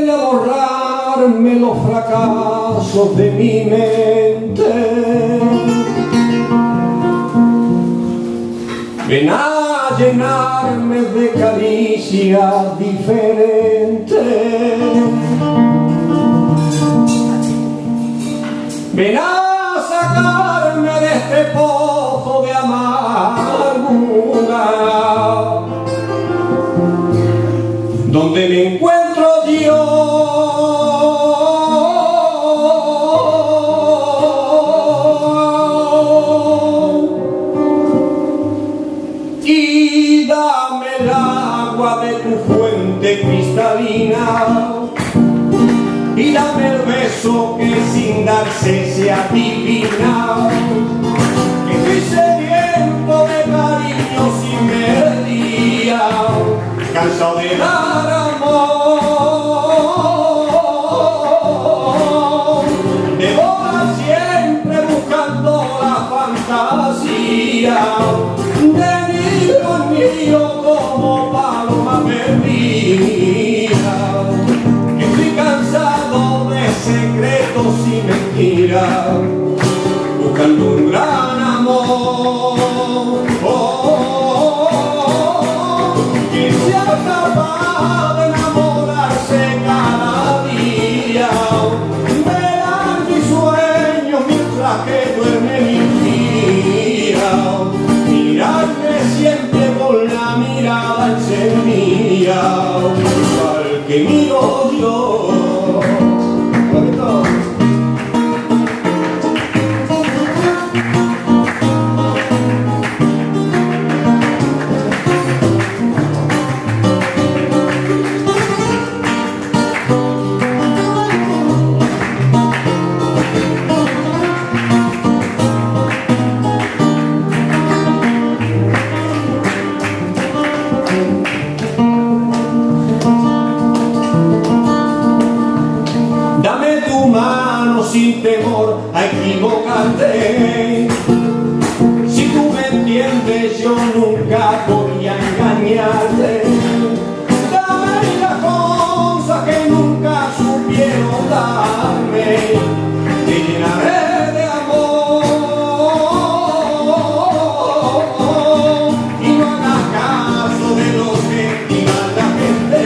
Ven a borrarme los fracasos de mi mente. Ven a llenarme de caricias diferentes. Ven a sacarme de este pozo de amargura donde me encuentro yo. Y dame el beso que sin darse se adivina. out. A equivocarte. Si tú me entiendes, yo nunca voy a engañarte. Dame la cosa que nunca supieron darme. Te llenaré de amor. Y no hagas caso de lo que diga la gente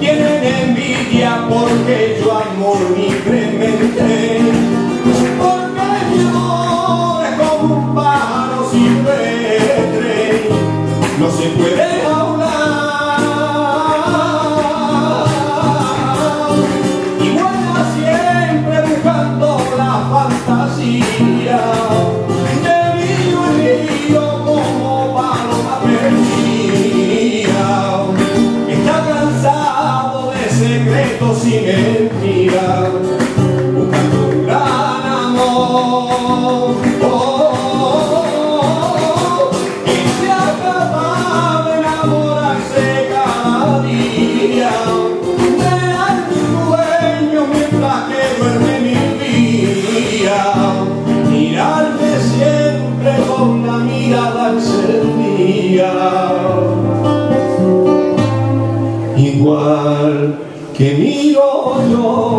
tienen envidia porque yo amo libremente. Igual que miro yo.